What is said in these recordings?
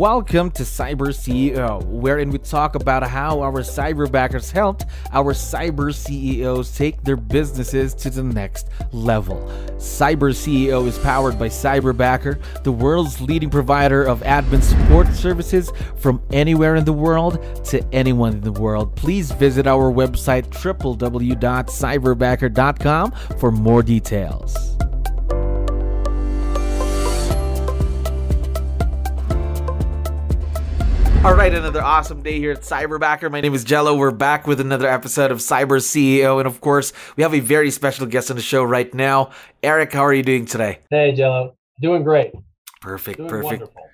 Welcome to Cyber CEO, wherein we talk about how our cyberbackers helped our cyber CEOs take their businesses to the next level. Cyber CEO is powered by Cyberbacker, the world's leading provider of admin support services from anywhere in the world to anyone in the world. Please visit our website www.cyberbacker.com for more details. All right, another awesome day here at Cyberbacker. My name is Jello. We're back with another episode of Cyber CEO. And of course, we have a very special guest on the show right now. Erik, how are you doing today? Hey, Jello. Doing great. Perfect, Doing perfect. Wonderful.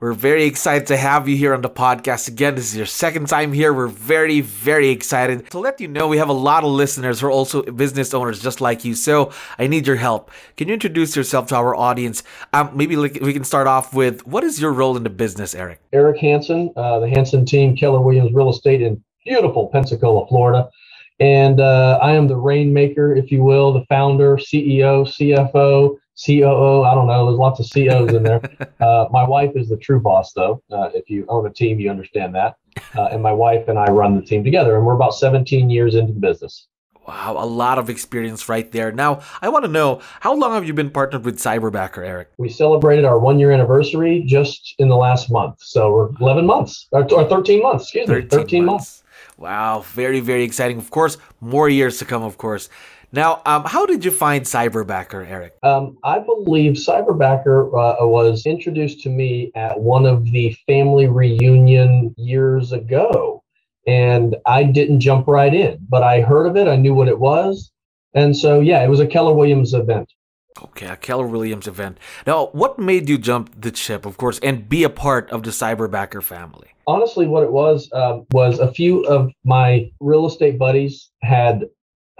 We're very excited to have you here on the podcast again. This is your second time here. We're very, very excited to let you know we have a lot of listeners who are also business owners just like you. So I need your help. Can you introduce yourself to our audience? Um, maybe we can start off with what is your role in the business, Erik? Erik Hansen, uh, the Hansen team, Keller Williams Real Estate in beautiful Pensacola, Florida. And uh, I am the rainmaker, if you will, the founder, CEO, CFO, COO. I don't know. There's lots of COs in there. Uh, my wife is the true boss, though. Uh, if you own a team, you understand that. Uh, and my wife and I run the team together, and we're about 17 years into the business. Wow, a lot of experience right there. Now, I want to know how long have you been partnered with Cyberbacker, Erik? We celebrated our one year anniversary just in the last month. So we're 11 months, or, or 13 months, excuse me, 13, months. Wow, very, very exciting. Of course, more years to come, of course. Now, um, how did you find Cyberbacker, Erik? Um, I believe Cyberbacker uh, was introduced to me at one of the family reunion years ago. And I didn't jump right in, but I heard of it. I knew what it was. And so, yeah, it was a Keller Williams event. Okay, a Keller Williams event. Now, what made you jump the ship, of course, and be a part of the Cyberbacker family? Honestly, what it was um, was a few of my real estate buddies had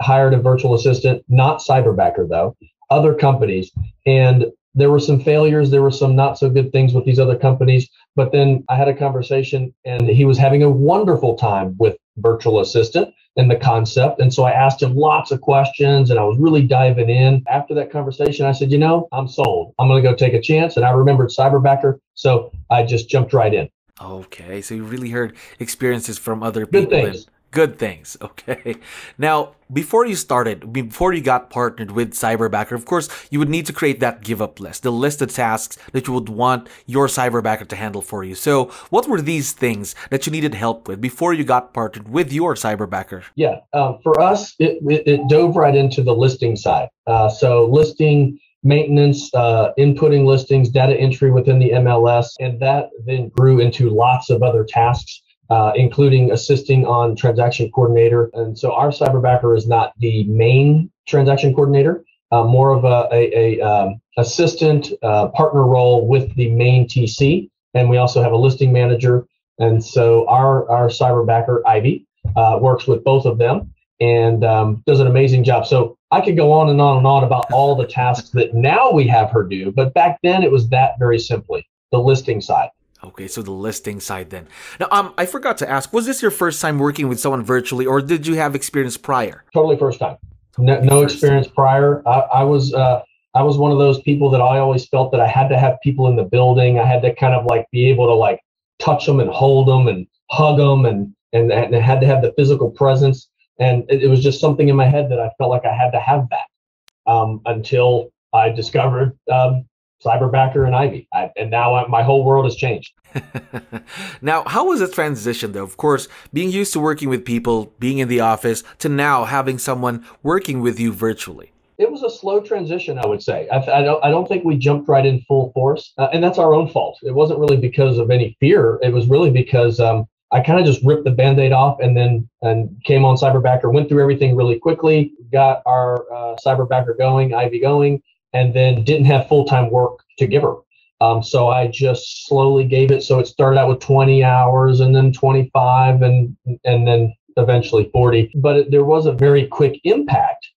hired a virtual assistant, not Cyberbacker though, other companies. And there were some failures, there were some not so good things with these other companies. But then I had a conversation and he was having a wonderful time with virtual assistant and the concept. And so I asked him lots of questions and I was really diving in. After that conversation, I said, you know, I'm sold. I'm going to go take a chance. And I remembered Cyberbacker. So I just jumped right in. Okay, so you really heard experiences from other people. Good things. and- Good things. Okay. Now, before you started, before you got partnered with Cyberbacker, of course, you would need to create that give up list, the list of tasks that you would want your Cyberbacker to handle for you. So, what were these things that you needed help with before you got partnered with your Cyberbacker? Yeah, um, for us, it, it, it dove right into the listing side. Uh, so listing maintenance, uh, inputting listings, data entry within the MLS, and that then grew into lots of other tasks. Uh, including assisting on transaction coordinator. And so our cyberbacker is not the main transaction coordinator, uh, more of a, a, a um, assistant uh, partner role with the main TC. And we also have a listing manager. And so our, our cyberbacker, Ivy, uh, works with both of them and um, does an amazing job. So I could go on and on and on about all the tasks that now we have her do, but back then it was that very simply the listing side. Okay, so the listing side then. Now, um, I forgot to ask, was this your first time working with someone virtually, or did you have experience prior? Totally first time. No, no First experience prior. I, I was uh, I was one of those people that I always felt that I had to have people in the building. I had to kind of like be able to like touch them and hold them and hug them and and, and I had to have the physical presence. And it, it was just something in my head that I felt like I had to have that um, until I discovered um, Cyberbacker and Ivy. I, and now I, my whole world has changed. now, how was the transition though? Of course, being used to working with people, being in the office, to now having someone working with you virtually. It was a slow transition, I would say. I, I don't, I don't think we jumped right in full force, uh, and that's our own fault. It wasn't really because of any fear. It was really because um, I kind of just ripped the band-aid off and then and came on Cyberbacker, went through everything really quickly, got our uh, Cyberbacker going, Ivy going, and then didn't have full-time work to give her. Um, so I just slowly gave it. So it started out with 20 hours and then 25 and and then eventually 40. But it, there was a very quick impact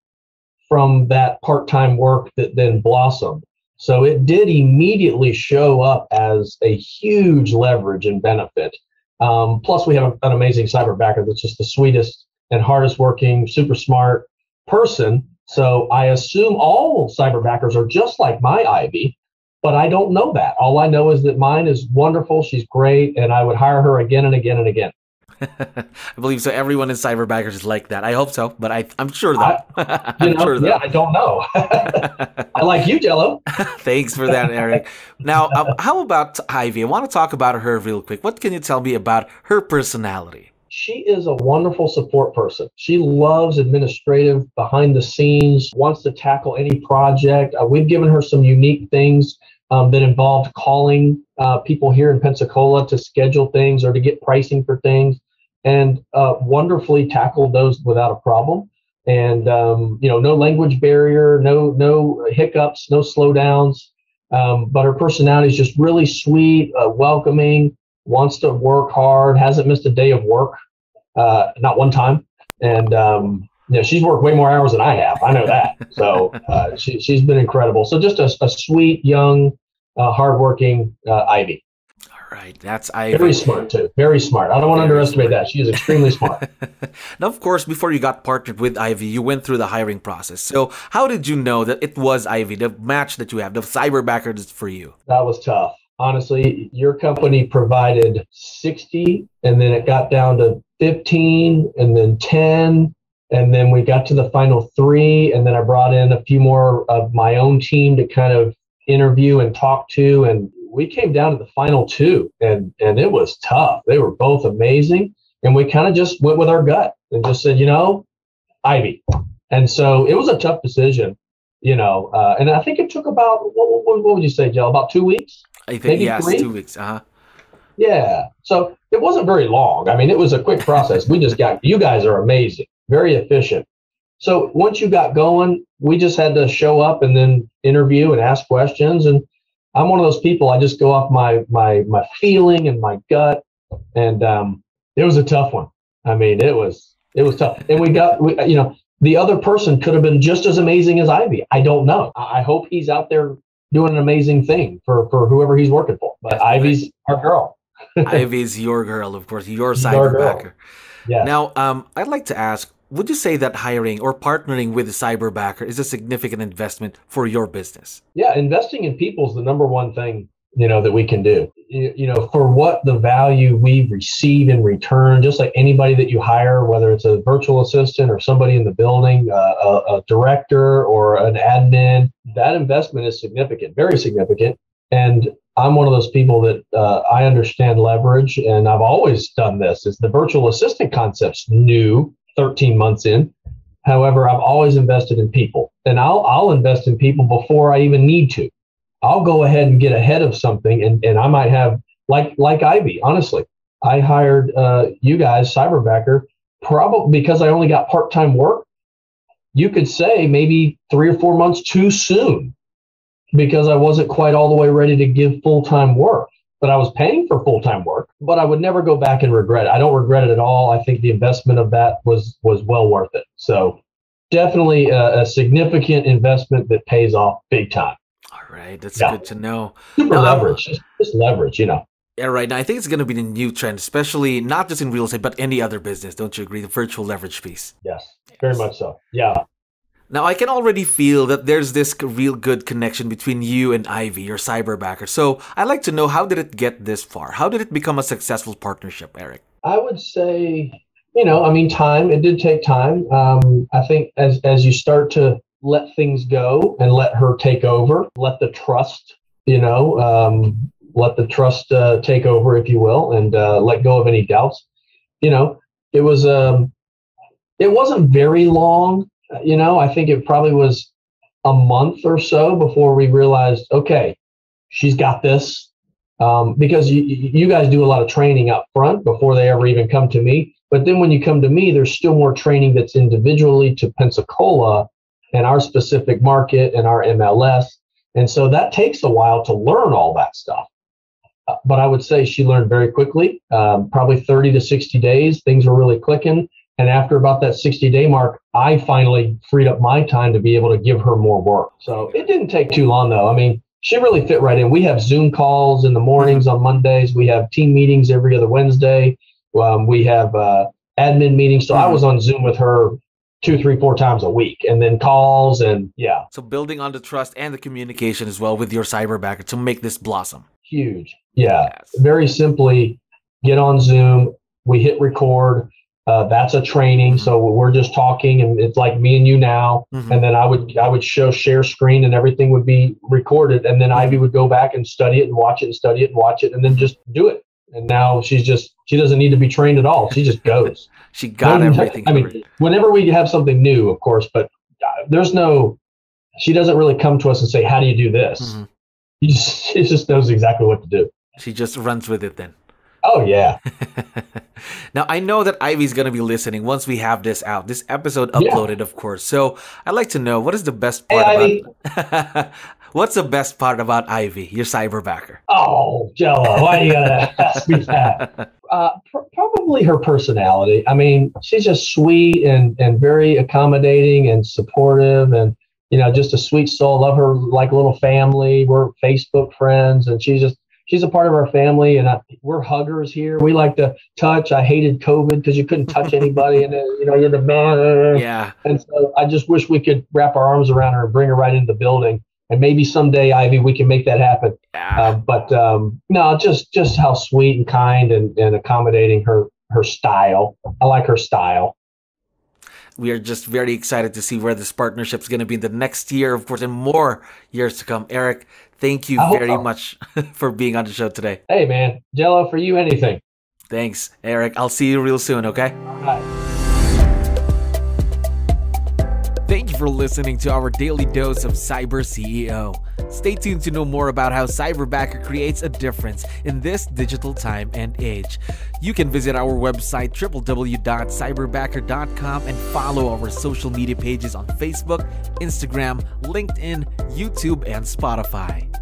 from that part-time work that then blossomed. So it did immediately show up as a huge leverage and benefit. Um, plus, we have an amazing cyber backer that's just the sweetest and hardest working, super smart person. So I assume all cyberbackers are just like my Ivy but I don't know that. All I know is that mine is wonderful. She's great, and I would hire her again and again and again. I believe so. Everyone in Cyberbackers is like that. I hope so, but I, I'm sure that. I, know, sure yeah, I don't know. I like you, Jello. Thanks for that, Erik. now, um, how about Ivy? I want to talk about her real quick. What can you tell me about her personality? She is a wonderful support person. She loves administrative behind the scenes, wants to tackle any project. Uh, we've given her some unique things um, that involved calling uh, people here in Pensacola to schedule things or to get pricing for things and uh, wonderfully tackled those without a problem. And um, you know, no language barrier, no no hiccups, no slowdowns. Um, but her personality is just really sweet, uh, welcoming, wants to work hard, hasn't missed a day of work, uh, not one time. And um, you know, she's worked way more hours than I have. I know that. So uh, she, she's been incredible. So just a, a sweet, young, uh, hardworking uh, Ivy right. That's Ivy. Very smart too. Very smart. I don't want to underestimate smart. that. She is extremely smart. now, of course, before you got partnered with Ivy, you went through the hiring process. So, how did you know that it was Ivy, the match that you have, the cyber cyberbacker that's for you? That was tough. Honestly, your company provided 60, and then it got down to 15, and then 10, and then we got to the final three, and then I brought in a few more of my own team to kind of interview and talk to, and we came down to the final two, and and it was tough. They were both amazing, and we kind of just went with our gut and just said, you know, Ivy. And so it was a tough decision, you know. Uh, and I think it took about what, what, what would you say, Joe? About two weeks? I think Maybe yes, three? two weeks. Uh huh. Yeah. So it wasn't very long. I mean, it was a quick process. we just got you guys are amazing, very efficient. So once you got going, we just had to show up and then interview and ask questions and I'm one of those people. I just go off my my my feeling and my gut, and um, it was a tough one. I mean, it was it was tough, and we got we, you know the other person could have been just as amazing as Ivy. I don't know. I hope he's out there doing an amazing thing for for whoever he's working for. But Ivy's our girl. Ivy's your girl, of course. Your cyberbacker. Yeah. Now, um, I'd like to ask would you say that hiring or partnering with a cyberbacker is a significant investment for your business? Yeah, investing in people is the number one thing you know that we can do. You, know, for what the value we receive in return, just like anybody that you hire, whether it's a virtual assistant or somebody in the building, uh, a, a director or an admin, that investment is significant, very significant. And I'm one of those people that uh, I understand leverage, and I've always done this. Is the virtual assistant concept's new 13 months in. However, I've always invested in people, and I'll I'll invest in people before I even need to. I'll go ahead and get ahead of something, and and I might have like like Ivy. Honestly, I hired uh, you guys, Cyberbacker, probably because I only got part time work. You could say maybe three or four months too soon because I wasn't quite all the way ready to give full time work but I was paying for full time work. But I would never go back and regret it. I don't regret it at all. I think the investment of that was was well worth it. So definitely a, a significant investment that pays off big time. All right, that's yeah. good to know. Super leverage, just, just leverage, you know. Yeah, right. Now, I think it's going to be the new trend, especially not just in real estate, but any other business. Don't you agree? The virtual leverage piece. Yes, very much so. Yeah. Now I can already feel that there's this real good connection between you and Ivy, your cyberbacker. So I'd like to know how did it get this far? How did it become a successful partnership, Erik? I would say, you know, I mean, time. It did take time. Um, I think as as you start to let things go and let her take over, let the trust, you know, um, let the trust uh, take over, if you will, and uh, let go of any doubts. You know, it was um, it wasn't very long you know, I think it probably was a month or so before we realized, okay, she's got this. Um, because you, you guys do a lot of training up front before they ever even come to me. But then when you come to me, there's still more training that's individually to Pensacola and our specific market and our MLS. And so that takes a while to learn all that stuff. Uh, but I would say she learned very quickly, um, probably 30 to 60 days. Things were really clicking. And after about that 60 day mark, I finally freed up my time to be able to give her more work. So it didn't take too long though. I mean, she really fit right in. We have Zoom calls in the mornings on Mondays. We have team meetings every other Wednesday. Um, we have uh, admin meetings. So I was on Zoom with her two, three, four times a week, and then calls and yeah. So building on the trust and the communication as well with your cyberbacker to make this blossom. Huge. Yeah. Yes. Very simply, get on Zoom. We hit record. Uh, that's a training. Mm-hmm. So we're just talking, and it's like me and you now. Mm-hmm. And then I would I would show share screen, and everything would be recorded. And then mm-hmm. Ivy would go back and study it and watch it and study it and watch it, and then just do it. And now she's just she doesn't need to be trained at all. She just goes. she got everything. I mean, whenever we have something new, of course, but uh, there's no. She doesn't really come to us and say, "How do you do this?" Mm-hmm. Just, she just knows exactly what to do. She just runs with it then. Oh yeah. now I know that Ivy's gonna be listening once we have this out. This episode uploaded, yeah. of course. So I'd like to know what is the best part hey, about What's the best part about Ivy, your cyberbacker? Oh, Jello, why are you gonna ask me that? Uh, pr- probably her personality. I mean, she's just sweet and and very accommodating and supportive, and you know, just a sweet soul. Love her like a little family. We're Facebook friends, and she's just she's a part of our family, and I, we're huggers here. We like to touch. I hated COVID because you couldn't touch anybody, and then, you know you're the man. Yeah. And so I just wish we could wrap our arms around her and bring her right into the building. And maybe someday, Ivy, we can make that happen. Yeah. Uh, but um, no, just just how sweet and kind and, and accommodating her her style. I like her style we are just very excited to see where this partnership is going to be in the next year, of course, and more years to come. Erik, Thank you very so. much for being on the show today. Hey, man. Jello, for you, anything. Thanks, Erik. I'll see you real soon, okay? All right. For listening to our daily dose of Cyber CEO. Stay tuned to know more about how Cyberbacker creates a difference in this digital time and age. You can visit our website www.cyberbacker.com and follow our social media pages on Facebook, Instagram, LinkedIn, YouTube, and Spotify.